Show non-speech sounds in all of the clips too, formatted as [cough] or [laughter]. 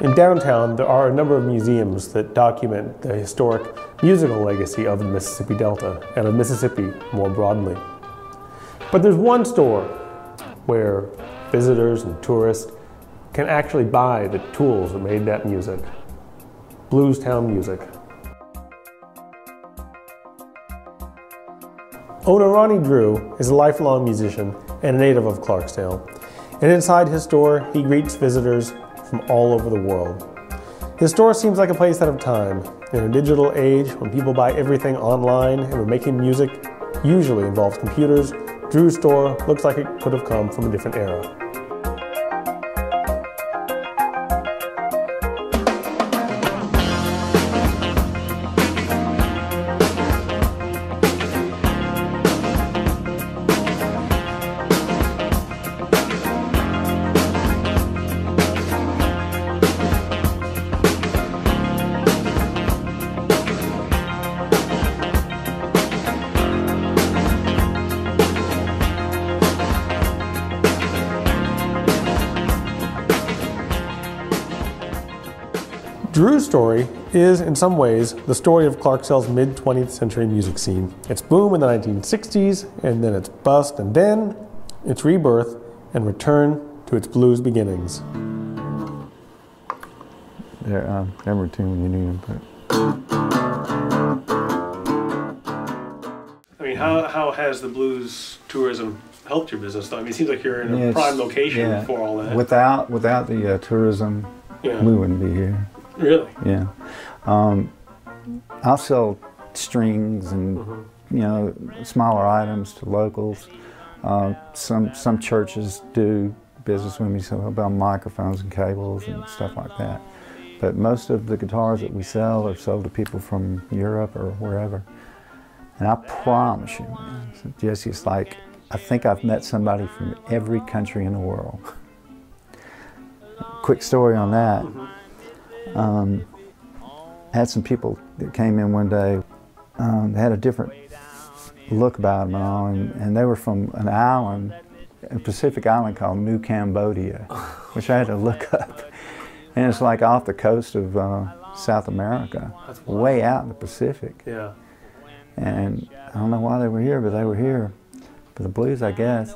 In downtown, there are a number of museums that document the historic musical legacy of the Mississippi Delta and of Mississippi more broadly. But there's one store where visitors and tourists can actually buy the tools that made that music. Blues Town Music. Owner Ronnie Drew is a lifelong musician and a native of Clarksdale. And inside his store, he greets visitors from all over the world. His store seems like a place out of time. In a digital age, when people buy everything online and when making music usually involves computers, Drew's store looks like it could have come from a different era. Drew's story is, in some ways, the story of Clarksdale's mid 20th century music scene. Its boom in the 1960s, and then its bust, and then its rebirth and return to its blues beginnings. They're um, camera tune when you need them. I mean, how, how has the blues tourism helped your business? Though? I mean, it seems like you're in a Yeah, prime location yeah. for all that. Without without the uh, tourism, yeah. we wouldn't be here. Really? Yeah. Um, I'll sell strings and Mm-hmm. you know smaller items to locals. Uh, some some churches do business with me, so about microphones and cables and stuff like that. But most of the guitars that we sell are sold to people from Europe or wherever. And I promise you, Jesse, it's like I think I've met somebody from every country in the world. Quick story on that. Um, had some people that came in one day. Um, they had a different look about them and all, and, and they were from an island, a Pacific island called New Cambodia, [laughs] which I had to look up. And it's like off the coast of uh, South America, way out in the Pacific. Yeah. And I don't know why they were here, but they were here for the blues, I guess.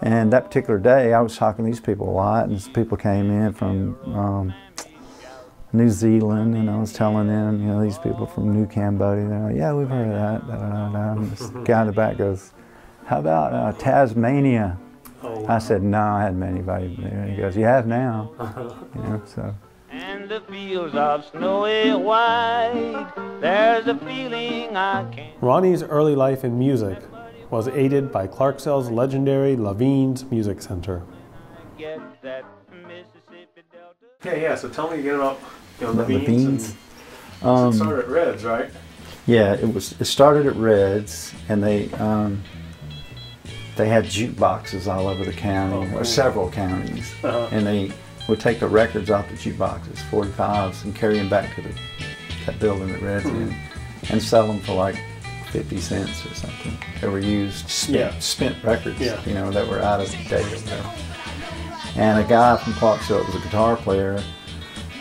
And that particular day, I was talking to these people a lot, and these people came in from um, New Zealand, and I was telling them, you know, these people from New Cambodia, they're like, yeah, we've heard of that. Da, da, da, da. And this [laughs] guy in the back goes, how about uh, Tasmania? Oh, I said, no, I hadn't met anybody there. And he goes, you have now. [laughs] You know, so. and the fields of snowy white. There's a feeling I can't. Ronnie's early life in music was aided by Clarksdale's legendary Levine's Music Center. get that Mississippi Delta. Yeah, yeah. So tell me again about you know, The Levines. Um, at Reds, right? Yeah, it was. It started at Reds, and they um, they had jukeboxes all over the county, Oh, or several counties, Uh-huh. and they would take the records off the jukeboxes, 45s, and carry them back to the that building at Reds, in, and sell them for like 50 cents or something. They were used spent, Yeah. spent records, Yeah. you know, that were out of date. And a guy from Clarksville was a guitar player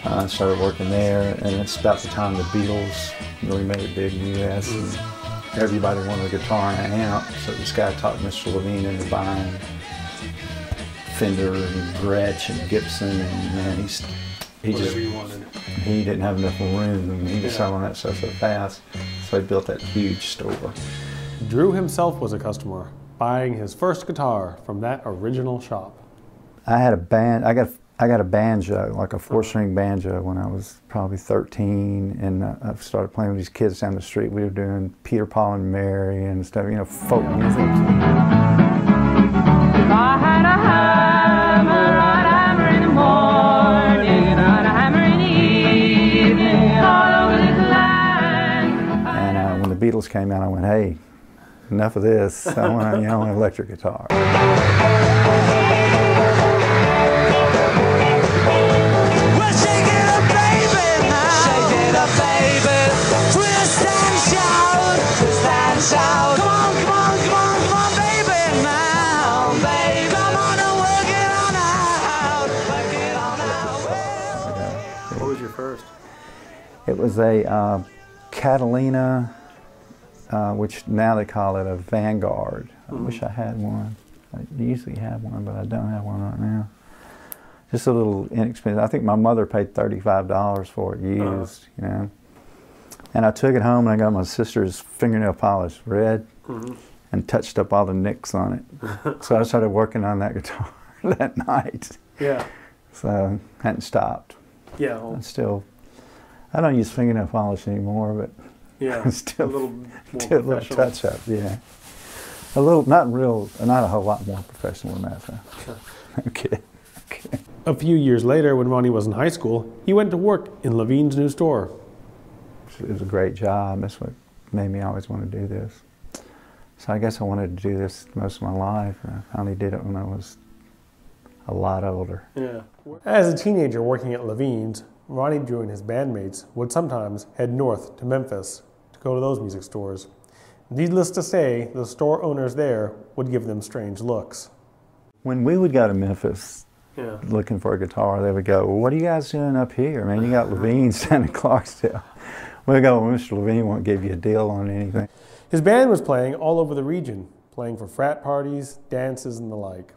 uh, started working there, and it's about the time the Beatles really made it big in the U.S. And everybody wanted a guitar and an amp, so this guy talked Mr. Levine into buying Fender and Gretsch and Gibson, and man, he's he just Whatever you wanted. he didn't have enough room, and he was Yeah. selling that stuff so fast, so he built that huge store. Drew himself was a customer, buying his first guitar from that original shop. I had a band. I got I got a banjo, like a four-string banjo, when I was probably 13, and I started playing with these kids down the street. We were doing Peter, Paul, and Mary and stuff, you know, folk music. If I had a hammer, I'd hammer in the morning, and I'd hammer in the evening, all over this land. And uh, when the Beatles came out, I went, "Hey, enough of this. I want, you know, an electric guitar." Was a uh, Catalina, uh, which now they call it a Vanguard. I wish I had one. I usually have one, but I don't have one right now. Just a little inexpensive. I think my mother paid thirty-five dollars for it used. You know, and I took it home and I got my sister's fingernail polish red and touched up all the nicks on it. [laughs] so I started working on that [laughs] guitar that night. Yeah. So hadn't stopped. Yeah. well, I'm still. I don't use fingernail polish anymore, but [laughs] yeah. Still- a little [laughs] a little touch up, yeah. A little, not real, not a whole lot more professional than that. [laughs] Okay. Okay. A few years later, when Ronnie was in high school, he went to work in Levine's new store. It was a great job. That's what made me always want to do this. So I guess I wanted to do this most of my life. and I finally did it when I was a lot older. Yeah. As a teenager working at Levine's, Ronnie Drew and his bandmates would sometimes head north to Memphis to go to those music stores. Needless to say, the store owners there would give them strange looks. When we would go to Memphis Yeah. looking for a guitar, they would go, well, what are you guys doing up here? Man, you got [laughs] Levine's down in Clarksdale. We go, well, Mr. Levine won't give you a deal on anything. His band was playing all over the region, playing for frat parties, dances, and the like.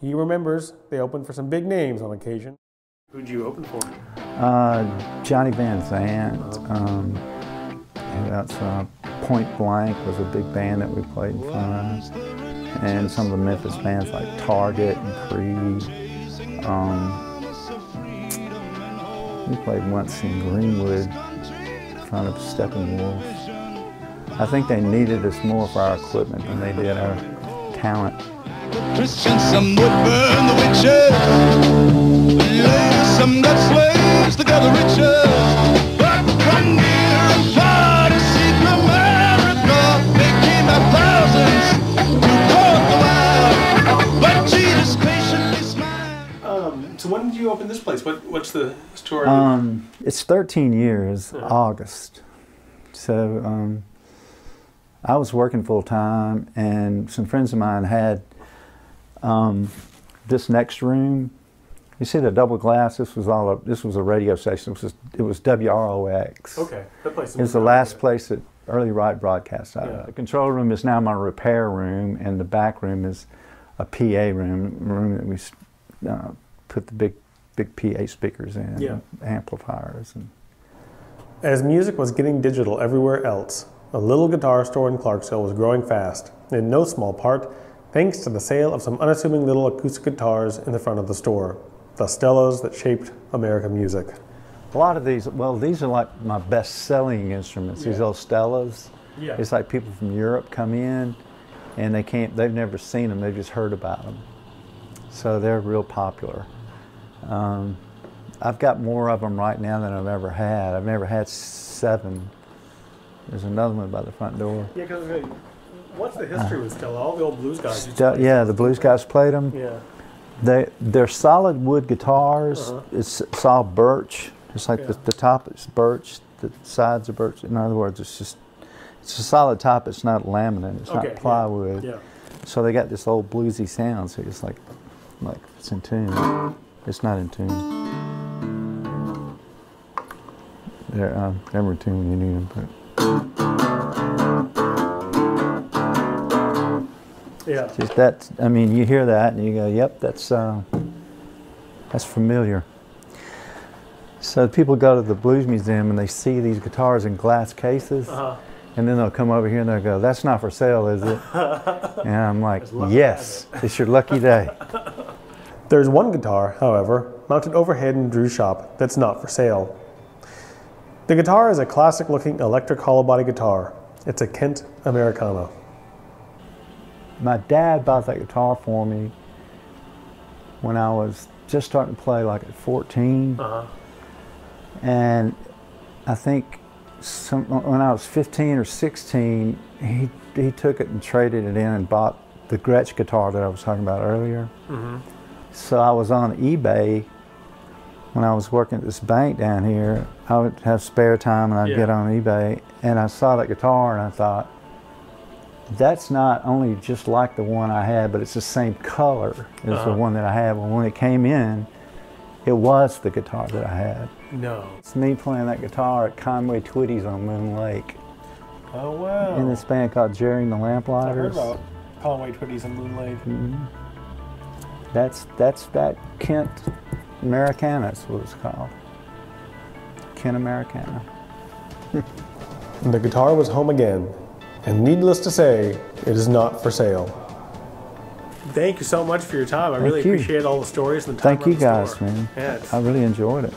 He remembers they opened for some big names on occasion. Who'd you open for? Uh, Johnny Van Zant. Um, and that's uh, Point Blank was a big band that we played in front of. And some of the Memphis bands like Target and Creed. Um, we played once in Greenwood in front of Steppenwolf. I think they needed us more for our equipment than they did our talent. Christians, some would burn the witches. Ladies, slaves to gather riches. But one year in party seek America, they came by thousands to court the wild. But Jesus patiently smiled. Um, so when did you open this place? What, what's the story? Um, it's 13 years, August. So um, I was working full time, and some friends of mine had um, this next room. You see the double glass? This was all. A, this was a radio station. It was it was WROX. okay, that place It was the last place that Early Wright broadcast out of. The control room is now my repair room, and the back room is a PA room, room that we uh, put the big, big PA speakers in, Yeah. amplifiers, and As music was getting digital everywhere else, a little guitar store in Clarksdale was growing fast, in no small part thanks to the sale of some unassuming little acoustic guitars in the front of the store, the Stellas that shaped American music. a lot of these. Well, these are like my best-selling instruments. These old Stellas. Yeah. It's like people from Europe come in, and they can't. They've never seen them. They've just heard about them. So they're real popular. Um, I've got more of them right now than I've ever had. I've never had seven. There's another one by the front door. Yeah, because what's the history with Stella? All the old blues guys. St- yeah, the blues guys played them. Yeah. They they're solid wood guitars. Uh-huh. It's, it's all birch. It's like the, Yeah. the top is birch, the sides are birch. In other words, it's just it's a solid top. It's not laminate. It's Okay, not plywood. Yeah. So they got this old bluesy sound. So it's like like it's in tune. It's not in tune. They're uh, they're in tune when you need them. Yeah. Just that. I mean, you hear that and you go, "Yep, that's uh, that's familiar." So people go to the blues museum and they see these guitars in glass cases, Uh-huh. and then they'll come over here and they'll go, "That's not for sale, is it?" [laughs] and I'm like, lucky "Yes, it's your lucky day." [laughs] There's one guitar, however, mounted overhead in Drew's shop that's not for sale. The guitar is a classic looking electric hollow body guitar. It's a Kent Americana. My dad bought that guitar for me when I was just starting to play, like at 14. Uh-huh. And I think some, when I was 15 or 16, he, he took it and traded it in and bought the Gretsch guitar that I was talking about earlier. So I was on eBay when I was working at this bank down here. I would have spare time and I'd Yeah. get on eBay and I saw that guitar and I thought, that's not only just like the one I had, but it's the same color as Uh-huh. the one that I had. Well, when it came in, it was the guitar that I had. No. It's me playing that guitar at Conway Twitty's on Moon Lake Oh wow. in this band called Jerry and the I heard Lamplighters. about Conway Twitty's and Moon Lake. That's that's that Kent Americana is what it's called. Kent Americana. [laughs] The guitar was home again, and needless to say, it is not for sale. Thank you so much for your time. I really you. appreciate all the stories and the time Thank you the guys, store. man. Yeah, I really enjoyed it.